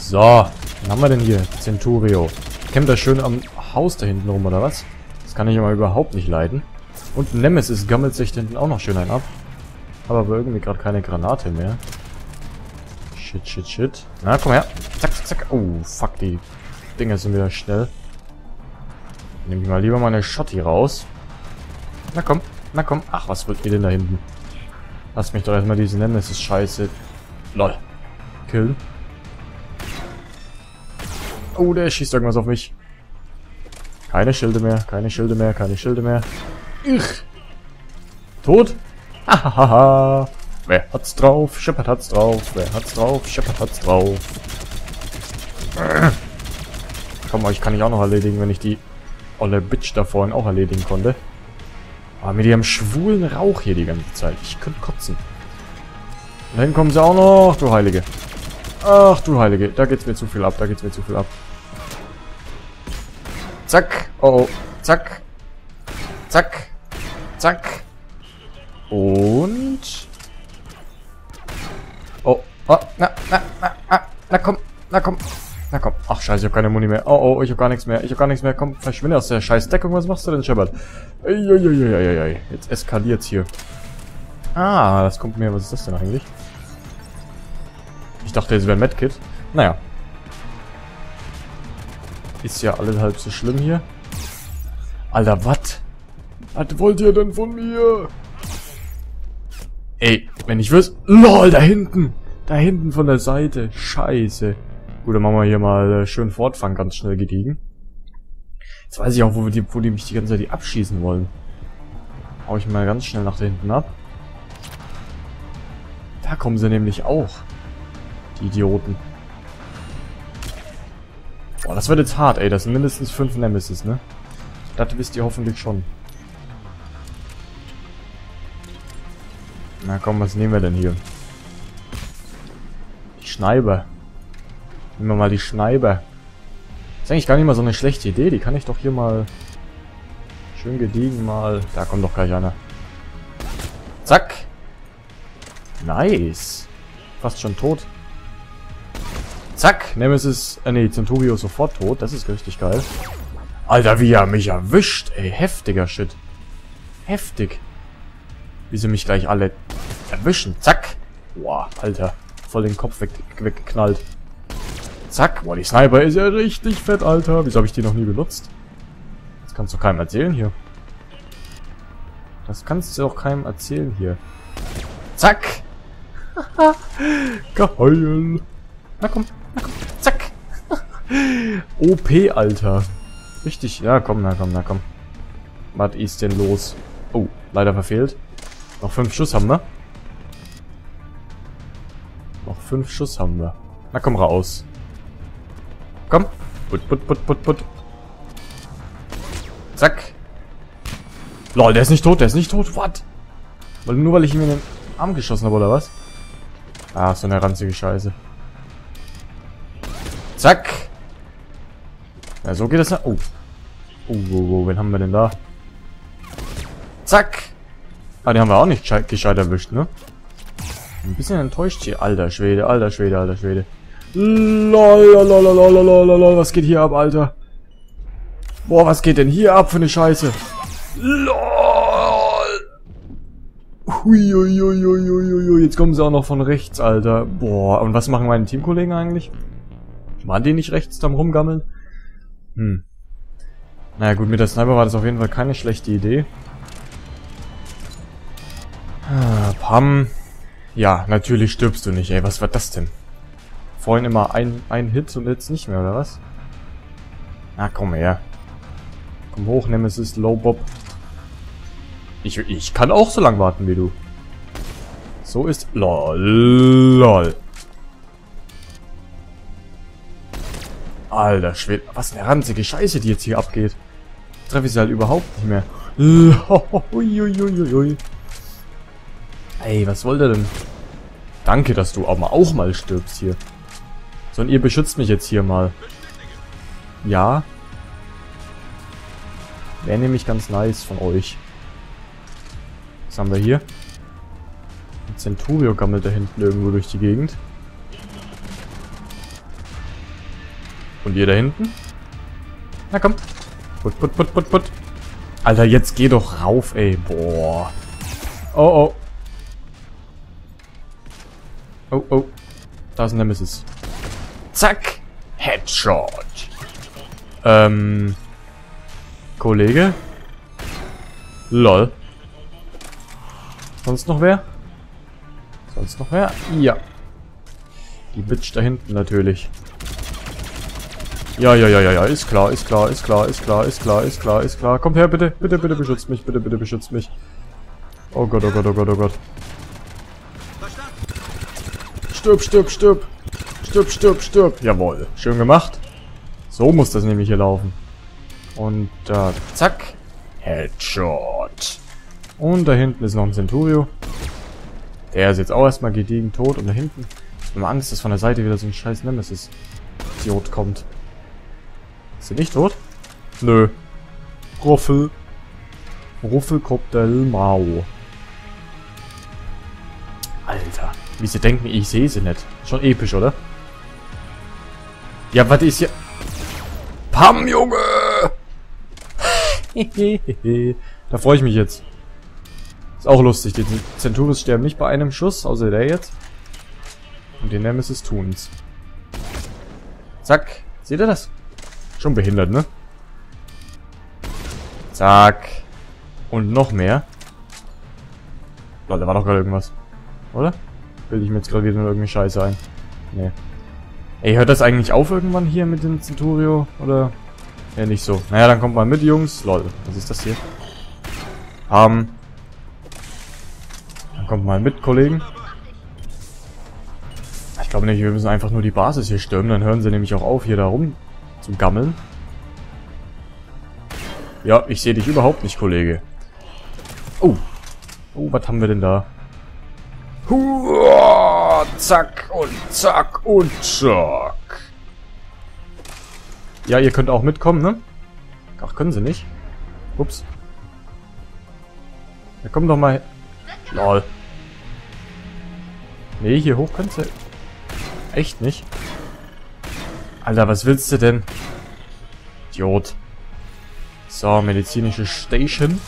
So, was haben wir denn hier? Centurio. Kämmt er schön am Haus da hinten rum, oder was? Das kann ich aber überhaupt nicht leiden. Und Nemesis gammelt sich da hinten auch noch schön ein ab. Habe aber irgendwie gerade keine Granate mehr. Shit, shit, shit. Na, komm her. Zack, zack, zack. Oh, fuck, die Dinger sind wieder schnell. Nehme ich mal lieber meine Schotti raus. Na komm, na komm. Ach, was wird ihr denn da hinten? Lass mich doch erstmal diese Nemesis-Scheiße. Lol. Killen. Oh, der schießt irgendwas auf mich. Keine Schilde mehr, keine Schilde mehr, keine Schilde mehr. Ich. Tot? Hahaha. Wer hat's drauf? Shepard hat's drauf. Wer hat's drauf? Shepard hat's drauf. Komm, euch kann ich auch noch erledigen, wenn ich die olle Bitch da vorhin auch erledigen konnte. Aber mit ihrem schwulen Rauch hier die ganze Zeit. Ich könnte kotzen. Und dahin kommen sie auch noch, du Heilige. Ach, du Heilige. Da geht's mir zu viel ab, da geht's mir zu viel ab. Zack. Oh, oh. Zack. Zack. Zack. Und... Oh. Oh. Na, na, na, na, na komm. Na komm. Na komm. Ach scheiße, ich hab keine Muni mehr. Oh, oh, ich hab gar nichts mehr. Ich hab gar nichts mehr. Komm, verschwinde aus der scheiß Deckung. Was machst du denn, Shepard? Eieieiei. Jetzt eskaliert's hier. Ah, das kommt mir. Was ist das denn eigentlich? Ich dachte, es wäre ein Medkit. Naja. Ist ja alles halb so schlimm hier. Alter, was? Was wollt ihr denn von mir? Ey, wenn ich wüsste... LOL, da hinten! Da hinten von der Seite. Scheiße. Gut, dann machen wir hier mal äh, schön Fortfahren, ganz schnell gediegen. Jetzt weiß ich auch, wo, die, wo die mich die ganze Zeit abschießen wollen. Hau ich mal ganz schnell nach da hinten ab. Da kommen sie nämlich auch. Die Idioten. Boah, das wird jetzt hart, ey. Das sind mindestens fünf Nemesis, ne? Das wisst ihr hoffentlich schon. Na komm, was nehmen wir denn hier? Die Schneiber. Nehmen wir mal die Schneiber. Ist eigentlich gar nicht mal so eine schlechte Idee. Die kann ich doch hier mal schön gediegen mal... Da kommt doch gleich einer. Zack. Nice. Fast schon tot. Zack. Nemesis... Äh, nee, Centurio sofort tot. Das ist richtig geil. Alter, wie er mich erwischt. Ey, heftiger Shit. Heftig. Wie sie mich gleich alle erwischen. Zack. Boah, Alter. Voll den Kopf weg, weggeknallt. Zack. Boah, die Sniper ist ja richtig fett, Alter. Wieso habe ich die noch nie benutzt? Das kannst du keinem erzählen hier. Das kannst du auch keinem erzählen hier. Zack. Geheul. Na komm. OP, Alter. Richtig. Ja, komm, na komm, na komm. Was ist denn los? Oh, leider verfehlt. Noch fünf Schuss haben wir. Noch fünf Schuss haben wir. Na komm raus. Komm. Put, put, put, put, put. Zack. Lol, der ist nicht tot, der ist nicht tot. What? Weil, nur weil ich ihm in den Arm geschossen habe, oder was? Ah, so eine ranzige Scheiße. Zack. Ja, so geht das ja. Oh. oh. Oh, oh, oh, wen haben wir denn da? Zack! Ah, die haben wir auch nicht gescheit erwischt, ne? Ein bisschen enttäuscht hier. Alter Schwede, alter Schwede, alter Schwede. Lol, lol, lol, lol, lol, lol, was geht hier ab, Alter? Boah, was geht denn hier ab für eine Scheiße? LOL! Huiuiuiuiui, jetzt kommen sie auch noch von rechts, Alter. Boah, und was machen meine Teamkollegen eigentlich? Waren die nicht rechts am Rumgammeln? Hm. Naja gut, mit der Sniper war das auf jeden Fall keine schlechte Idee. Ah, Pam. Ja, natürlich stirbst du nicht, ey. Was war das denn? Vorhin immer ein, ein Hit und jetzt nicht mehr, oder was? Na, komm her. Komm hoch, Nemesis, Low Bob. Ich, ich kann auch so lange warten wie du. So ist... Lol. Lol. Alter Schwede. Was eine ranzige Scheiße, die jetzt hier abgeht. Treffe ich sie halt überhaupt nicht mehr. Uiuiuiui. Ey, was wollt ihr denn? Danke, dass du aber auch mal stirbst hier. So, und ihr beschützt mich jetzt hier mal. Ja. Wäre nämlich ganz nice von euch. Was haben wir hier? Ein Centurio gammelt da hinten irgendwo durch die Gegend. Und ihr da hinten? Na komm. Put, put, put, put, put. Alter, jetzt geh doch rauf, ey. Boah. Oh, oh. Oh, oh. Da ist ein Nemesis. Zack. Headshot. Ähm. Kollege? Lol. Sonst noch wer? Sonst noch wer? Ja. Die Bitch da hinten natürlich. Ja, ja, ja, ja, ja, ist klar, ist klar, ist klar, ist klar, ist klar, ist klar, ist klar. Kommt her, bitte, bitte, bitte, beschützt mich, bitte, bitte, beschützt mich. Oh Gott, oh Gott, oh Gott, oh Gott. Stirb, stirb, stirb. Stirb, stirb, stirb. Jawohl, schön gemacht. So muss das nämlich hier laufen. Und da, zack. Headshot. Und da hinten ist noch ein Centurio. Der ist jetzt auch erstmal gediegen tot. Und da hinten, ich habe Angst, dass von der Seite wieder so ein scheiß Nemesis-Idiot kommt. Ist sie nicht tot? Nö. Ruffel. Ruffelkopter Mau. Alter. Wie sie denken, ich sehe sie nicht. Schon episch, oder? Ja, was ist hier? Pam, Junge! da freue ich mich jetzt. Ist auch lustig. Die Centuris sterben nicht bei einem Schuss, außer der jetzt. Und die Nemesis tun's. Zack. Seht ihr das? Schon behindert, ne? Zack. Und noch mehr. Leute, da war doch gerade irgendwas. Oder? Bilde ich mir jetzt gerade wieder nur irgendwie Scheiße ein. Nee. Ey, hört das eigentlich auf irgendwann hier mit dem Centurio? Oder? Ja, nicht so. Naja, dann kommt mal mit, Jungs. Lol, was ist das hier? Ähm. Dann kommt mal mit, Kollegen. Ich glaube nicht, wir müssen einfach nur die Basis hier stürmen. Dann hören sie nämlich auch auf, hier da rum zum Gammeln. Ja, ich sehe dich überhaupt nicht, Kollege. Oh. Oh, was haben wir denn da? Huah, zack und zack und zack. Ja, ihr könnt auch mitkommen, ne? Ach, können sie nicht? Ups. Ja, komm doch mal... Lol. Nee, hier hoch könnt ihr... Echt nicht? Alter, was willst du denn? Idiot. So, medizinische Station.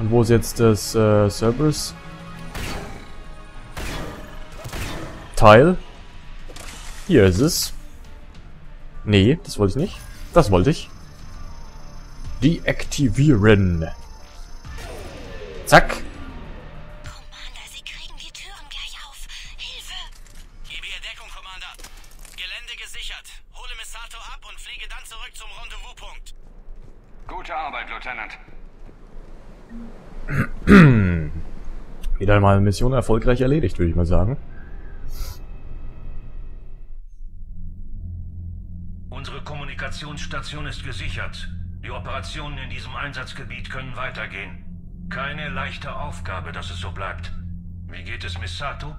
Und wo ist jetzt das äh, Cerberus? Teil? Hier ist es. Nee, das wollte ich nicht. Das wollte ich. Deaktivieren. Zack. Wieder mal Mission erfolgreich erledigt, würde ich mal sagen. Unsere Kommunikationsstation ist gesichert. Die Operationen in diesem Einsatzgebiet können weitergehen. Keine leichte Aufgabe, dass es so bleibt. Wie geht es Miss Sato?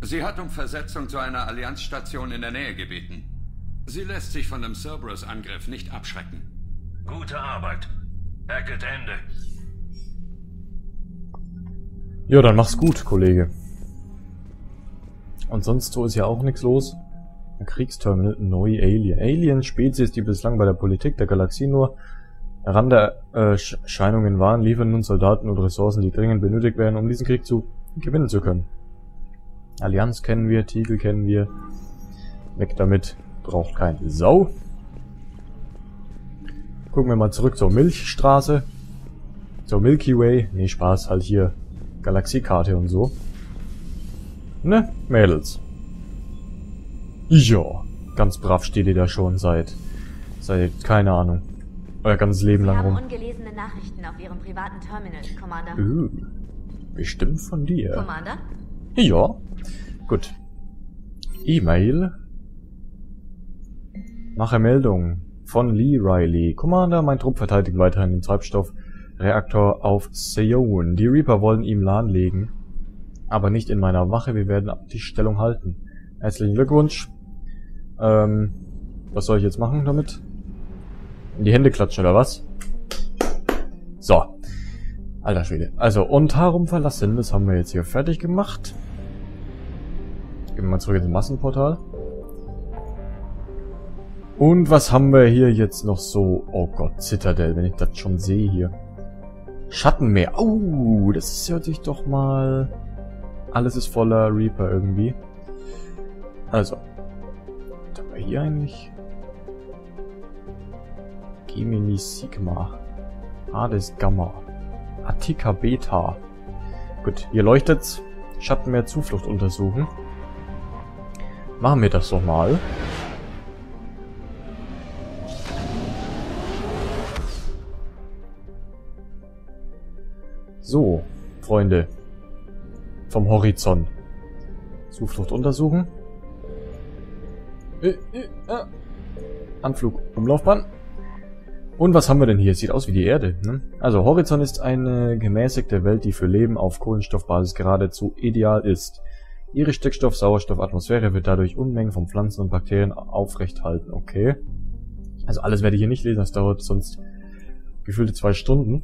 Sie hat um Versetzung zu einer Allianzstation in der Nähe gebeten. Sie lässt sich von dem Cerberus-Angriff nicht abschrecken. Gute Arbeit. Hackett Ende. Ja, dann mach's gut, Kollege. Und sonst so ist ja auch nichts los. Kriegsterminal, neue Alien. Alien-Spezies, die bislang bei der Politik der Galaxie nur Randerscheinungen waren, liefern nun Soldaten und Ressourcen, die dringend benötigt werden, um diesen Krieg zu gewinnen zu können. Allianz kennen wir, Titel kennen wir. Weg damit. Braucht kein Sau. Gucken wir mal zurück zur Milchstraße. Zur Milky Way. Nee, Spaß, halt hier Galaxiekarte und so. Ne, Mädels. Ja, ganz brav steht ihr da schon seit, seit, keine Ahnung, euer ganzes Leben lang rum. ungelesene Nachrichten auf Ihrem privaten Terminal, Commander. Uh, bestimmt von dir. Commander? Ja, gut. E-Mail. Mache Meldung von Lee Riley. Commander, mein Trupp verteidigt weiterhin den Treibstoffreaktor auf Seoul. Die Reaper wollen ihm lahmlegen, aber nicht in meiner Wache. Wir werden die Stellung halten. Herzlichen Glückwunsch. Ähm, was soll ich jetzt machen damit? In die Hände klatschen oder was? So. Alter Schwede. Also, Ontarum verlassen. Das haben wir jetzt hier fertig gemacht. Gehen wir mal zurück ins Massenportal. Und was haben wir hier jetzt noch so? Oh Gott, Citadel, wenn ich das schon sehe hier. Schattenmeer. Oh, das hört sich doch mal... Alles ist voller Reaper irgendwie. Also. Was haben wir hier eigentlich? Gemini Sigma. Hades Gamma. Attika Beta. Gut, hier leuchtet's. Schattenmeer Zuflucht untersuchen. Machen wir das doch mal. So, Freunde. Vom Horizont. Zuflucht untersuchen. Äh, äh, äh. Anflug, Umlaufbahn. Und was haben wir denn hier? Sieht aus wie die Erde. Ne? Also Horizont ist eine gemäßigte Welt, die für Leben auf Kohlenstoffbasis geradezu ideal ist. Ihre Stickstoff-Sauerstoff-Atmosphäre wird dadurch Unmengen von Pflanzen und Bakterien aufrechthalten. Okay. Also alles werde ich hier nicht lesen, das dauert sonst gefühlte zwei Stunden.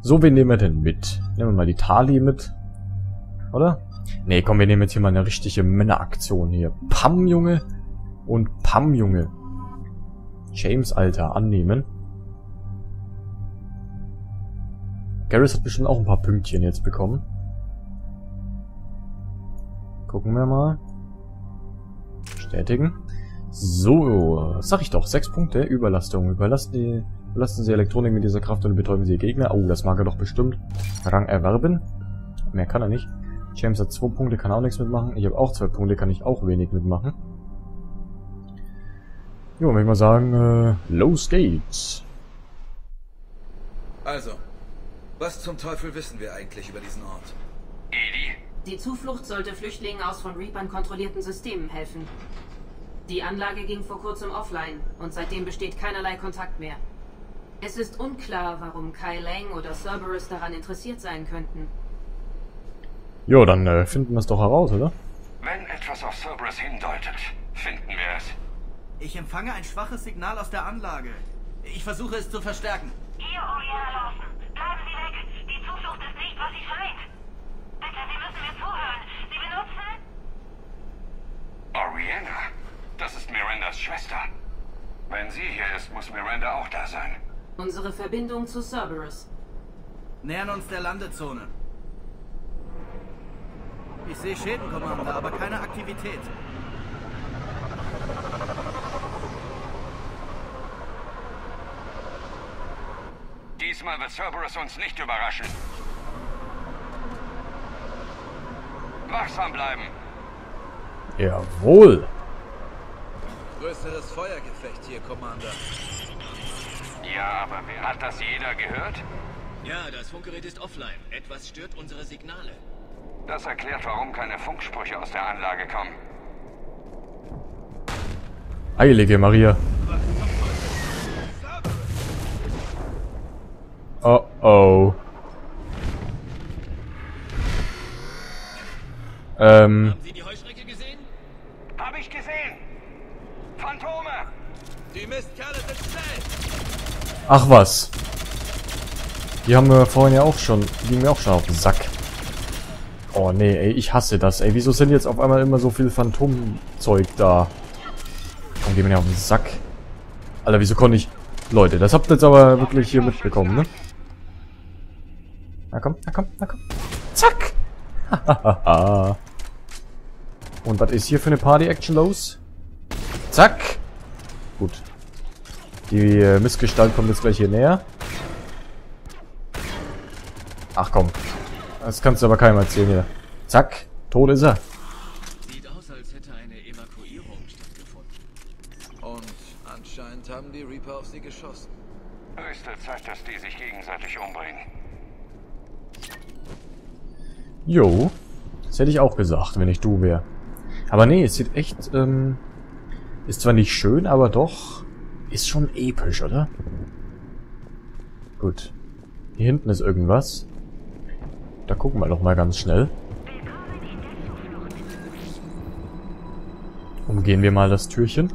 So, wen nehmen wir denn mit? Nehmen wir mal die Tali mit. Oder? Nee, komm, wir nehmen jetzt hier mal eine richtige Männeraktion hier. Pam, Junge. Und Pam, Junge. James, Alter, annehmen. Garrus hat bestimmt auch ein paar Pünktchen jetzt bekommen. Gucken wir mal. Bestätigen. So, sag ich doch. Sechs Punkte. Überlastung. Überlasten, die, überlasten Sie Elektronik mit dieser Kraft und betäuben Sie Gegner. Oh, das mag er doch bestimmt. Rang erwerben. Mehr kann er nicht. James hat zwei Punkte, kann auch nichts mitmachen. Ich habe auch zwei Punkte, kann ich auch wenig mitmachen. Jo, würde ich mal sagen, äh, los geht's. Also, was zum Teufel wissen wir eigentlich über diesen Ort? Edi? Die Zuflucht sollte Flüchtlingen aus von Reapern kontrollierten Systemen helfen. Die Anlage ging vor kurzem offline und seitdem besteht keinerlei Kontakt mehr. Es ist unklar, warum Kai Lang oder Cerberus daran interessiert sein könnten. Jo, dann äh, finden wir es doch heraus, oder? Wenn etwas auf Cerberus hindeutet, finden wir es. Ich empfange ein schwaches Signal aus der Anlage. Ich versuche es zu verstärken. Hier, Oriana Lawson. Bleiben Sie weg. Die Zuflucht ist nicht, was sie scheint. Bitte, Sie müssen mir zuhören. Sie benutzen... Oriana? Das ist Mirandas Schwester. Wenn sie hier ist, muss Miranda auch da sein. Unsere Verbindung zu Cerberus. Nähern uns der Landezone. Ich sehe Schäden, Commander, aber keine Aktivität. Diesmal wird Cerberus uns nicht überraschen. Wachsam bleiben. Jawohl. Größeres Feuergefecht hier, Commander. Ja, aber wer hat das jeder gehört? Ja, das Funkgerät ist offline. Etwas stört unsere Signale. Das erklärt, warum keine Funksprüche aus der Anlage kommen. Heilige Maria. Oh oh. Ähm, Haben Sie die Heuschrecke gesehen? Hab ich gesehen! Phantome! Die Mistkerle sind schnell! Ach was. Die haben wir vorhin ja auch schon, die gingen mir auch schon auf den Sack. Oh nee, ey, ich hasse das, ey. Wieso sind jetzt auf einmal immer so viel Phantomzeug da? Komm, geh mir ja auf den Sack. Alter, wieso konnte ich... Leute, das habt ihr jetzt aber wirklich hier mitbekommen, ne? Na komm, na komm, na komm. Zack! Hahaha. Und was ist hier für eine Party-Action los? Zack! Gut. Die äh, Missgestalt kommt jetzt gleich hier näher. Ach komm. Das kannst du aber keinem erzählen hier. Zack. Tot ist er. Sieht aus, als hätte eine Evakuierung stattgefunden. Und anscheinend haben die Reaper auf sie geschossen. Höchste Zeit, dass die sich gegenseitig umbringen. Jo. Das hätte ich auch gesagt, wenn ich du wäre. Aber nee, es sieht echt, ähm... Ist zwar nicht schön, aber doch... Ist schon episch, oder? Gut. Hier hinten ist irgendwas. Da gucken wir doch mal ganz schnell. Umgehen wir mal das Türchen.